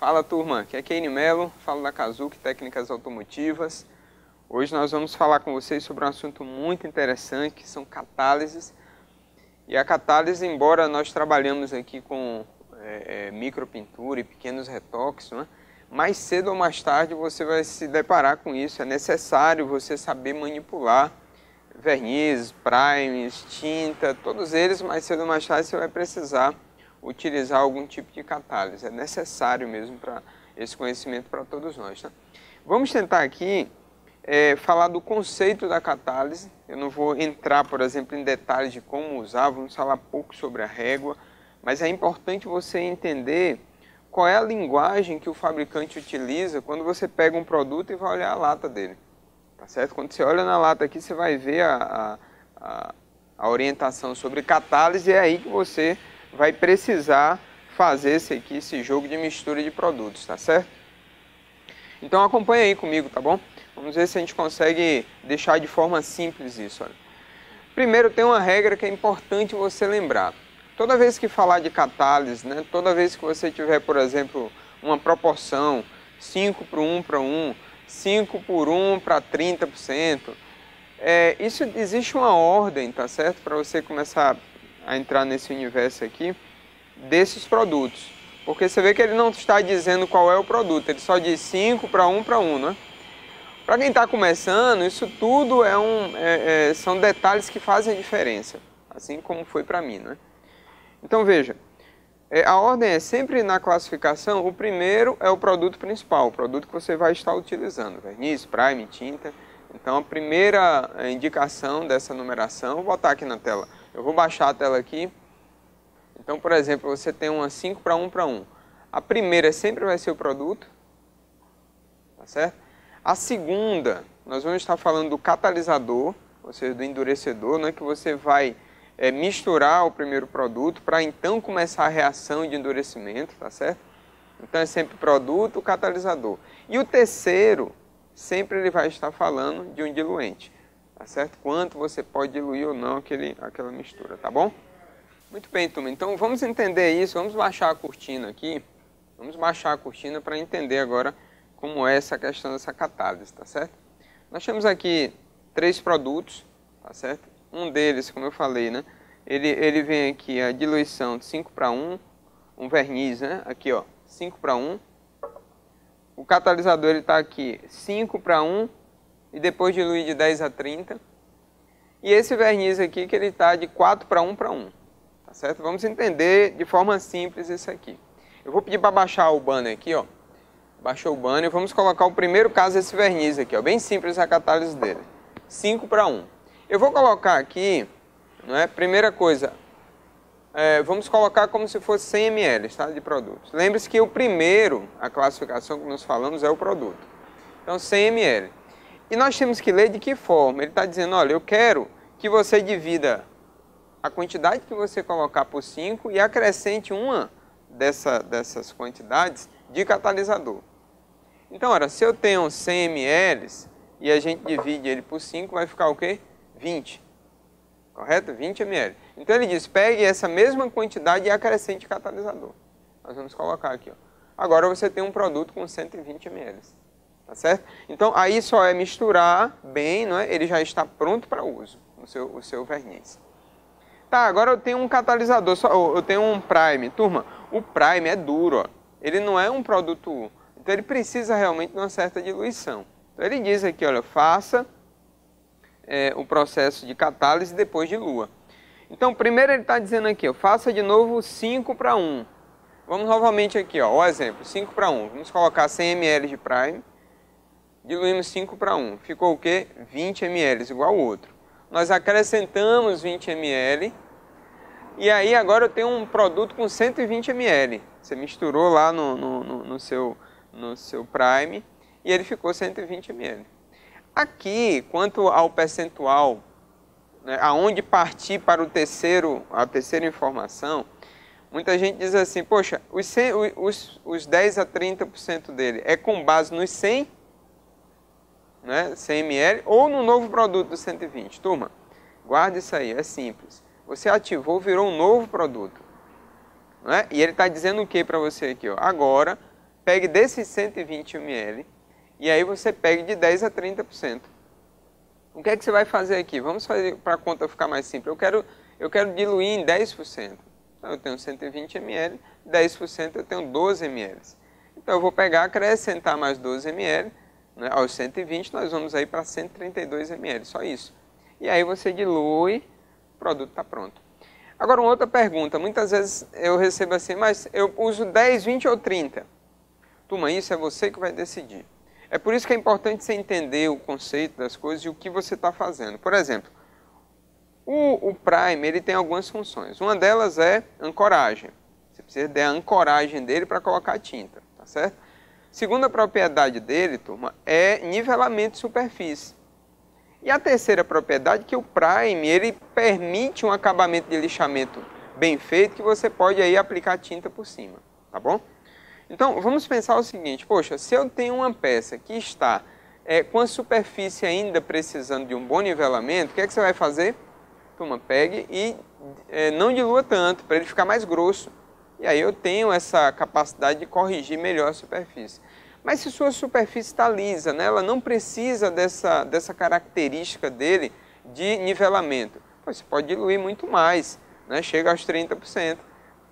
Fala turma, aqui é Keine Melo, falo da Kazuki Técnicas Automotivas. Hoje nós vamos falar com vocês sobre um assunto muito interessante, que são catálises. E a catálise, embora nós trabalhamos aqui com é, é, micropintura e pequenos retoques, né? mais cedo ou mais tarde você vai se deparar com isso. É necessário você saber manipular verniz, primes, tinta, todos eles, mais cedo ou mais tarde você vai precisar utilizar algum tipo de catálise. É necessário mesmo para esse conhecimento para todos nós. Tá? Vamos tentar aqui é, falar do conceito da catálise. Eu não vou entrar, por exemplo, em detalhes de como usar, vamos falar pouco sobre a régua, mas é importante você entender qual é a linguagem que o fabricante utiliza quando você pega um produto e vai olhar a lata dele. Tá certo? Quando você olha na lata aqui, você vai ver a, a, a orientação sobre catálise e é aí que você vai precisar fazer esse aqui, esse jogo de mistura de produtos, tá certo? Então acompanha aí comigo, tá bom? Vamos ver se a gente consegue deixar de forma simples isso. Olha. Primeiro tem uma regra que é importante você lembrar. Toda vez que falar de catálise, né, toda vez que você tiver, por exemplo, uma proporção 5 para 1 para 1, 5 por 1 para 30%. É, isso existe uma ordem, tá certo? Para você começar a entrar nesse universo aqui desses produtos. Porque você vê que ele não está dizendo qual é o produto, ele só diz 5 para 1 para 1, né? Para quem está começando, isso tudo é um, é, é, são detalhes que fazem a diferença, assim como foi para mim, né? Então veja, é, a ordem é sempre na classificação, o primeiro é o produto principal, o produto que você vai estar utilizando, verniz, prime, tinta. Então a primeira é, indicação dessa numeração, vou botar aqui na tela, eu vou baixar a tela aqui. Então, por exemplo, você tem uma 5 para 1 para 1. A primeira sempre vai ser o produto, tá certo? A segunda, nós vamos estar falando do catalisador, ou seja, do endurecedor, né, que você vai é, misturar o primeiro produto para então começar a reação de endurecimento, tá certo? Então é sempre produto, catalisador. E o terceiro, sempre ele vai estar falando de um diluente, tá certo? Quanto você pode diluir ou não aquele, aquela mistura, tá bom? Muito bem, turma. Então vamos entender isso, vamos baixar a cortina aqui. Vamos baixar a cortina para entender agora como é essa questão dessa catálise, tá certo? Nós temos aqui três produtos, tá certo? Um deles, como eu falei, né? Ele, ele vem aqui a diluição de 5 para 1, um verniz, né? Aqui, ó, 5 para 1. O catalisador ele está aqui 5 para 1 e depois dilui de 10 a 30. E esse verniz aqui que ele está de 4 para 1 para 1. Tá certo? Vamos entender de forma simples isso aqui. Eu vou pedir para baixar o banner aqui, ó. Baixou o banner. Vamos colocar o primeiro caso desse verniz aqui, ó. Bem simples a catálise dele. 5 para 1. Eu vou colocar aqui, não é? Primeira coisa, é, vamos colocar como se fosse 100 ml tá, de produtos. Lembre-se que o primeiro, a classificação que nós falamos, é o produto. Então, 100 ml. E nós temos que ler de que forma? Ele está dizendo, olha, eu quero que você divida a quantidade que você colocar por 5 e acrescente uma dessa, dessas quantidades de catalisador. Então, olha, se eu tenho 100 ml e a gente divide ele por 5, vai ficar o quê? 20. Correto? 20 ml. Então ele diz, pegue essa mesma quantidade e acrescente catalisador. Nós vamos colocar aqui. Ó. Agora você tem um produto com 120 ml. Tá certo? Então aí só é misturar bem, não é? ele já está pronto para uso, o seu, o seu verniz. Tá, agora eu tenho um catalisador, só, eu tenho um prime. Turma, o prime é duro, ó. ele não é um produto... Então ele precisa realmente de uma certa diluição. Então ele diz aqui, olha, faça é, o processo de catálise depois de lua. Então, primeiro ele está dizendo aqui, ó, faça de novo 5 para 1. Vamos novamente aqui, ó, o exemplo, 5 para 1. Vamos colocar 100 ml de Prime, diluímos 5 para 1. Ficou o quê? 20 ml, igual o outro. Nós acrescentamos 20 ml, e aí agora eu tenho um produto com 120 ml. Você misturou lá no, no, no, no seu, no seu Prime, e ele ficou 120 ml. Aqui, quanto ao percentual, né, aonde partir para o terceiro, a terceira informação, muita gente diz assim, poxa, os, 100, os, os 10 a 30% dele é com base nos 100, né, 100 ml, ou no novo produto do 120. Turma, guarda isso aí, é simples. Você ativou, virou um novo produto. Né? E ele está dizendo o que para você aqui? Ó? Agora, pegue desses 120 ml e aí você pegue de 10 a 30%. O que é que você vai fazer aqui? Vamos fazer para a conta ficar mais simples. Eu quero, eu quero diluir em 10%. Então eu tenho 120 ml, 10% eu tenho 12 ml. Então eu vou pegar, acrescentar mais 12 ml, né, aos 120 nós vamos aí para 132 ml, só isso. E aí você dilui, o produto está pronto. Agora uma outra pergunta, muitas vezes eu recebo assim, mas eu uso 10, 20 ou 30? Turma, isso é você que vai decidir. É por isso que é importante você entender o conceito das coisas e o que você está fazendo. Por exemplo, o, o, Prime ele tem algumas funções. Uma delas é ancoragem. Você precisa da ancoragem dele para colocar tinta, tá certo? Segunda propriedade dele, turma, é nivelamento de superfície. E a terceira propriedade é que o Prime ele permite um acabamento de lixamento bem feito que você pode aí aplicar tinta por cima, tá bom? Então, vamos pensar o seguinte, poxa, se eu tenho uma peça que está é, com a superfície ainda precisando de um bom nivelamento, o que é que você vai fazer? Toma, pegue e é, não dilua tanto, para ele ficar mais grosso. E aí eu tenho essa capacidade de corrigir melhor a superfície. Mas se sua superfície está lisa, né, ela não precisa dessa, dessa característica dele de nivelamento, você pode diluir muito mais, né, chega aos 30%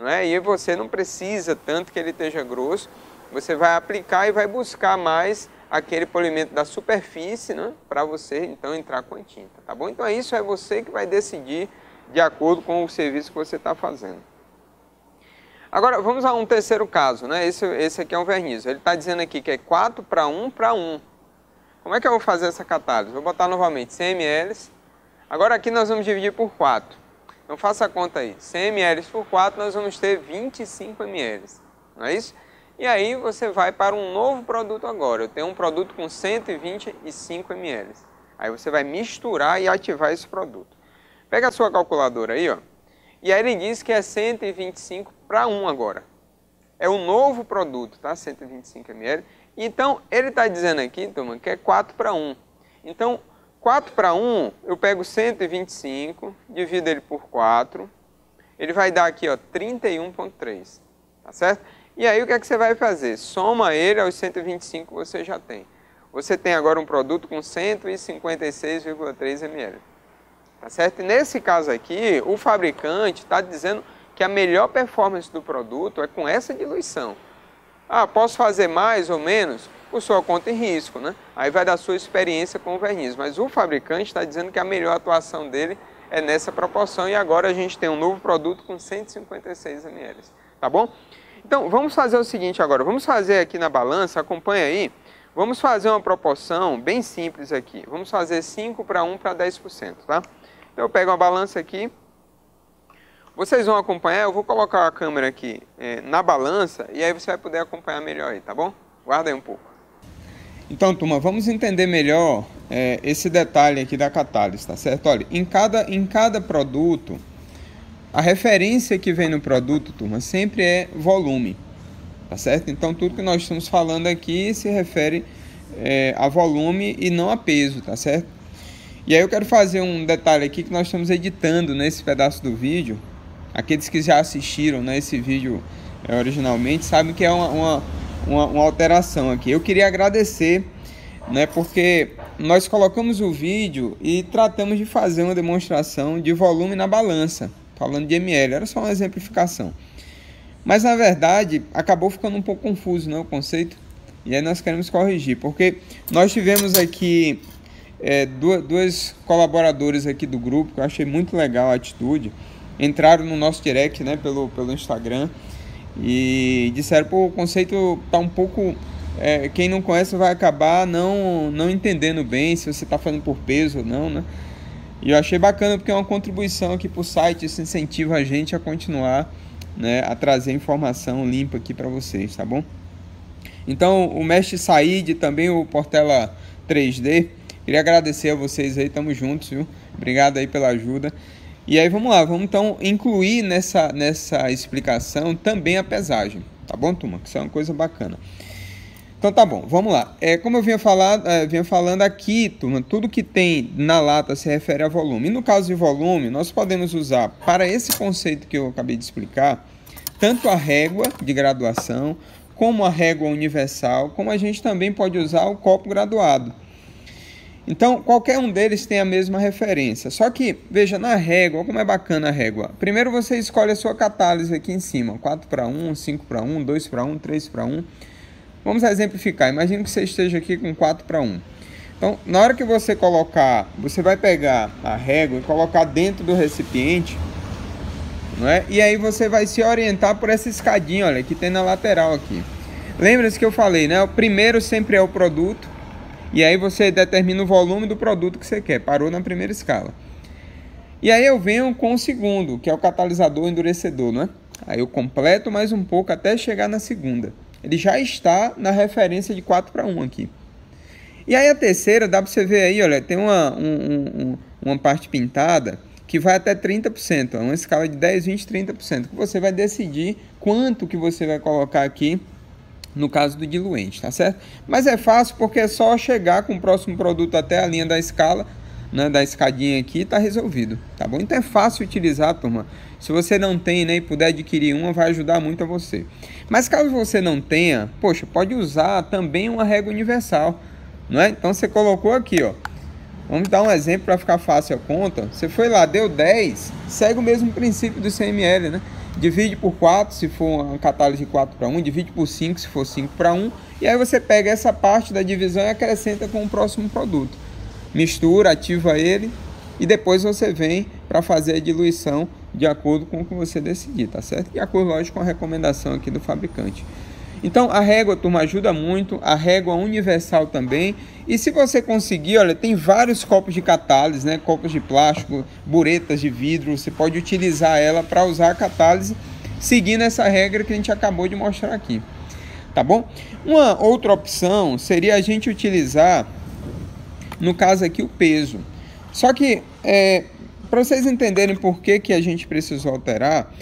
não é? E você não precisa tanto que ele esteja grosso, você vai aplicar e vai buscar mais aquele polimento da superfície, né? Para você então entrar com a tinta, tá bom? Então isso é você que vai decidir de acordo com o serviço que você está fazendo. Agora vamos a um terceiro caso, né? Esse, esse aqui é um verniz. Ele está dizendo aqui que é 4 para 1 para 1. Como é que eu vou fazer essa catálise? Vou botar novamente 100 ml. Agora aqui nós vamos dividir por 4. Então faça a conta aí, 100 ml por 4 nós vamos ter 25 ml, não é isso? E aí você vai para um novo produto agora, eu tenho um produto com 125 ml. Aí você vai misturar e ativar esse produto. Pega a sua calculadora aí, ó, e aí ele diz que é 125 para 1 agora. É um novo produto, tá? 125 ml. Então, ele está dizendo aqui, turma, que é 4 para 1. Então, 4 para 1, eu pego 125, divido ele por 4, ele vai dar aqui 31,3, tá certo? E aí o que é que você vai fazer? Soma ele aos 125 que você já tem. Você tem agora um produto com 156,3 ml. Tá certo? E nesse caso aqui, o fabricante está dizendo que a melhor performance do produto é com essa diluição. Ah, posso fazer mais ou menos? por sua conta e risco, né? Aí vai da sua experiência com o verniz. Mas o fabricante está dizendo que a melhor atuação dele é nessa proporção e agora a gente tem um novo produto com 156 ml, tá bom? Então, vamos fazer o seguinte agora, vamos fazer aqui na balança, acompanha aí, vamos fazer uma proporção bem simples aqui, vamos fazer 5 para 1 para 10%, tá? Então, eu pego uma balança aqui, vocês vão acompanhar, eu vou colocar a câmera aqui é, na balança e aí você vai poder acompanhar melhor aí, tá bom? Guarda aí um pouco. Então, turma, vamos entender melhor é, esse detalhe aqui da catálise, tá certo? Olha, em cada, em cada produto, a referência que vem no produto, turma, sempre é volume, tá certo? Então, tudo que nós estamos falando aqui se refere é, a volume e não a peso, tá certo? E aí eu quero fazer um detalhe aqui que nós estamos editando nesse pedaço do vídeo. Aqueles que já assistiram né, esse vídeo é, originalmente sabem que é uma, uma uma, uma alteração aqui. Eu queria agradecer, né, porque nós colocamos o vídeo e tratamos de fazer uma demonstração de volume na balança, falando de ml, era só uma exemplificação. Mas na verdade acabou ficando um pouco confuso né, o conceito, e aí nós queremos corrigir, porque nós tivemos aqui é, duas, duas colaboradores aqui do grupo, que eu achei muito legal a atitude, entraram no nosso direct né, pelo, pelo Instagram e disseram, pô, o conceito tá um pouco. É, quem não conhece vai acabar não, não entendendo bem se você está fazendo por peso ou não, né? E eu achei bacana porque é uma contribuição aqui para o site, isso incentiva a gente a continuar né, a trazer informação limpa aqui para vocês, tá bom? Então, o Mestre Said também o Portela 3D, queria agradecer a vocês aí, tamo juntos, viu? Obrigado aí pela ajuda. E aí vamos lá, vamos então incluir nessa, nessa explicação também a pesagem, tá bom, turma? Que isso é uma coisa bacana. Então tá bom, vamos lá. É, como eu vinha, falar, é, vinha falando aqui, turma, tudo que tem na lata se refere a volume. E no caso de volume, nós podemos usar para esse conceito que eu acabei de explicar, tanto a régua de graduação como a régua universal, como a gente também pode usar o copo graduado. Então, qualquer um deles tem a mesma referência. Só que, veja, na régua, como é bacana a régua. Primeiro você escolhe a sua catálise aqui em cima. 4 para 1, 5 para 1, 2 para 1, 3 para 1. Vamos exemplificar. Imagine que você esteja aqui com 4 para 1. Então, na hora que você colocar, você vai pegar a régua e colocar dentro do recipiente, não é? E aí você vai se orientar por essa escadinha, olha, que tem na lateral aqui. Lembra-se que eu falei, né? O primeiro sempre é o produto, e aí você determina o volume do produto que você quer. Parou na primeira escala. E aí eu venho com o segundo, que é o catalisador endurecedor, não é? Aí eu completo mais um pouco até chegar na segunda. Ele já está na referência de 4 para 1 aqui. E aí a terceira, dá para você ver aí, olha, tem uma, um, um, uma parte pintada que vai até 30%, é uma escala de 10, 20, 30%, que você vai decidir quanto que você vai colocar aqui no caso do diluente, tá certo? Mas é fácil porque é só chegar com o próximo produto até a linha da escala, né, da escadinha aqui, tá resolvido, tá bom? Então é fácil utilizar, turma. Se você não tem né, e puder adquirir uma, vai ajudar muito a você. Mas caso você não tenha, poxa, pode usar também uma régua universal, não é? Então você colocou aqui, ó. Vamos dar um exemplo para ficar fácil a conta. Você foi lá, deu 10, segue o mesmo princípio do CML, né? Divide por 4 se for uma catálise de 4 para 1, divide por 5 se for 5 para 1, e aí você pega essa parte da divisão e acrescenta com o próximo produto. Mistura, ativa ele e depois você vem para fazer a diluição de acordo com o que você decidir, tá certo? De acordo, lógico, com a recomendação aqui do fabricante. Então a régua, turma, ajuda muito, a régua universal também. E se você conseguir, olha, tem vários copos de catálise, né? Copos de plástico, buretas de vidro, você pode utilizar ela para usar a catálise seguindo essa regra que a gente acabou de mostrar aqui. Tá bom? Uma outra opção seria a gente utilizar, no caso aqui, o peso. Só que, é, para vocês entenderem por que, que a gente precisou alterar,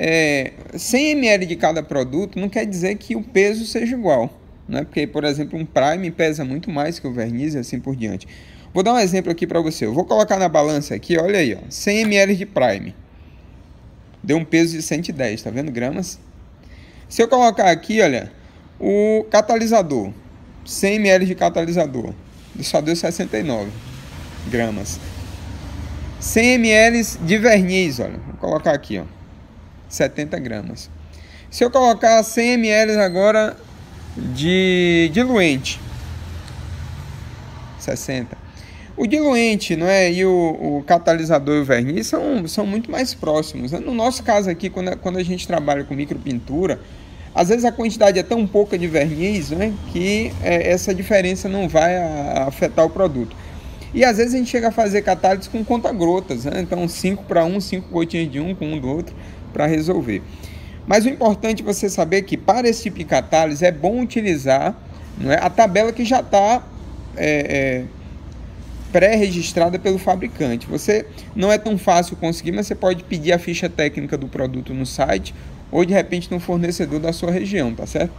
é, 100 ml de cada produto não quer dizer que o peso seja igual. Né? Porque, por exemplo, um Prime pesa muito mais que o verniz e assim por diante. Vou dar um exemplo aqui para você. Eu vou colocar na balança aqui, olha aí, ó, 100 ml de Prime. Deu um peso de 110, tá vendo? Gramas. Se eu colocar aqui, olha, o catalisador, 100 ml de catalisador, só deu 69 gramas. 100 ml de verniz, olha, vou colocar aqui, ó. 70 gramas. Se eu colocar 100 ml agora de diluente, 60. O diluente não é, e o, o catalisador e o verniz são, são muito mais próximos. Né? No nosso caso aqui, quando, quando a gente trabalha com micropintura, às vezes a quantidade é tão pouca de verniz né, que é, essa diferença não vai a, a afetar o produto. E às vezes a gente chega a fazer catálise com conta-grotas, né? então 5 para 1, 5 gotinhas de um com um do outro para resolver. Mas o importante é você saber que para esse tipo de catálise é bom utilizar não é, a tabela que já está é, é, pré-registrada pelo fabricante. Você não é tão fácil conseguir, mas você pode pedir a ficha técnica do produto no site ou de repente no fornecedor da sua região, tá certo?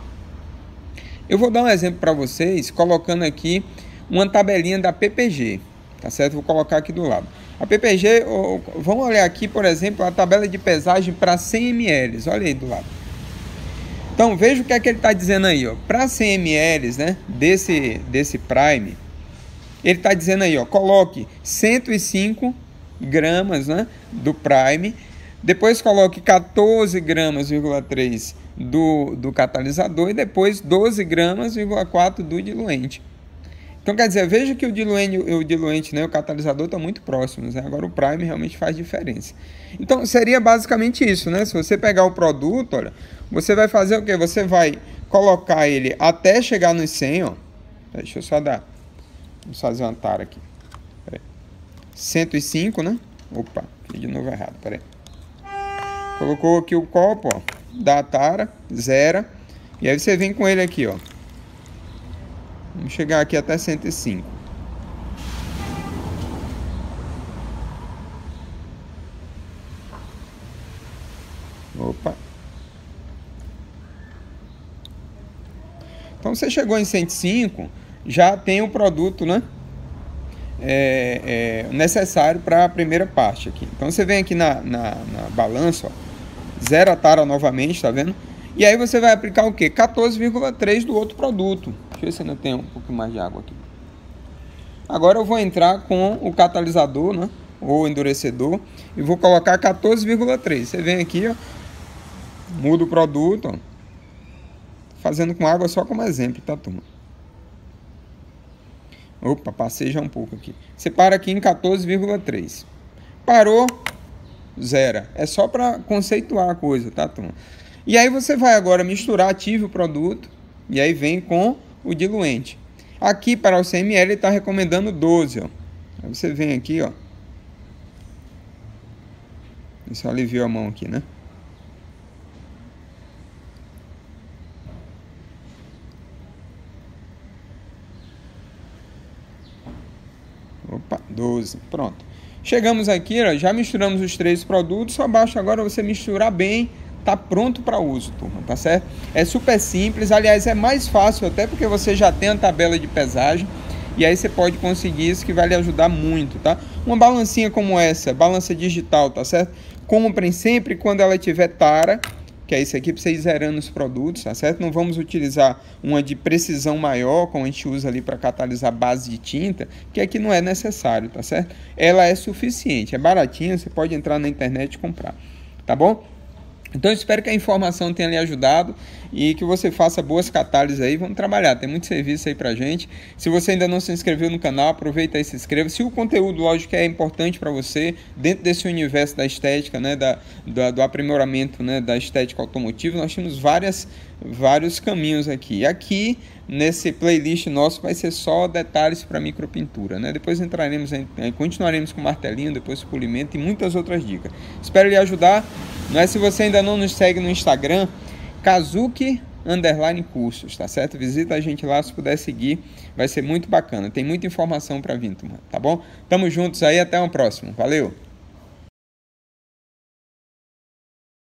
Eu vou dar um exemplo para vocês colocando aqui uma tabelinha da PPG, tá certo? Vou colocar aqui do lado. A PPG, vamos olhar aqui, por exemplo, a tabela de pesagem para 100 ml. Olha aí do lado. Então, veja o que é que ele está dizendo aí. Para 100 ml né, desse, desse Prime, ele está dizendo aí, ó, coloque 105 gramas né, do Prime, depois coloque 14 gramas, 3 do, do catalisador e depois 12 gramas, 4 do diluente. Então, quer dizer, veja que o diluente, o diluente né, o catalisador estão muito próximos. Né? Agora, o Prime realmente faz diferença. Então, seria basicamente isso. Né? Se você pegar o produto, olha, você vai fazer o quê? Você vai colocar ele até chegar nos 100, ó. Deixa eu só dar. Vamos fazer uma tara aqui. Peraí. 105, né? Opa, fiz de novo errado, peraí. Colocou aqui o copo, ó. Dá a tara, zera. E aí você vem com ele aqui, ó. Vamos chegar aqui até 105. Opa. Então você chegou em 105, já tem o produto, né? É, é, necessário para a primeira parte aqui. Então você vem aqui na, na, na balança, ó, zero a tara novamente, tá vendo? E aí você vai aplicar o quê? 14,3 do outro produto. Deixa eu ver se ainda tem um pouco mais de água aqui. Agora eu vou entrar com o catalisador, né? Ou endurecedor. E vou colocar 14,3. Você vem aqui, ó. Muda o produto, ó. Fazendo com água só como exemplo, tá, turma? Opa, passei já um pouco aqui. Você para aqui em 14,3. Parou, zero. É só para conceituar a coisa, tá, turma? E aí você vai agora misturar, ative o produto. E aí vem com o diluente. Aqui para o CML ele está recomendando 12. Ó. Aí você vem aqui, ó. Isso aliviou a mão aqui, né? Opa, 12. Pronto. Chegamos aqui, ó, já misturamos os três produtos, só basta agora você misturar bem tá pronto para uso, turma, tá certo? É super simples, aliás, é mais fácil até porque você já tem a tabela de pesagem e aí você pode conseguir isso que vai lhe ajudar muito, tá? Uma balancinha como essa, balança digital, tá certo? Comprem sempre quando ela tiver tara, que é isso aqui para vocês zerando os produtos, tá certo? Não vamos utilizar uma de precisão maior, como a gente usa ali para catalisar base de tinta, que aqui não é necessário, tá certo? Ela é suficiente, é baratinha, você pode entrar na internet e comprar, tá bom? Então espero que a informação tenha lhe ajudado e que você faça boas catálises aí. Vamos trabalhar, tem muito serviço aí pra gente. Se você ainda não se inscreveu no canal, aproveita e se inscreva. Se o conteúdo, lógico, é importante para você, dentro desse universo da estética, né, da, da, do aprimoramento né, da estética automotiva, nós temos várias, vários caminhos aqui. Aqui, nesse playlist nosso, vai ser só detalhes para micropintura. Né? Depois entraremos, em, continuaremos com martelinho, depois polimento e muitas outras dicas. Espero lhe ajudar. Não é se você ainda não nos segue no Instagram, Kazuki underline cursos, tá certo? Visita a gente lá se puder seguir, vai ser muito bacana. Tem muita informação para vir, turma, tá bom? Tamo juntos aí, até uma próxima. Valeu!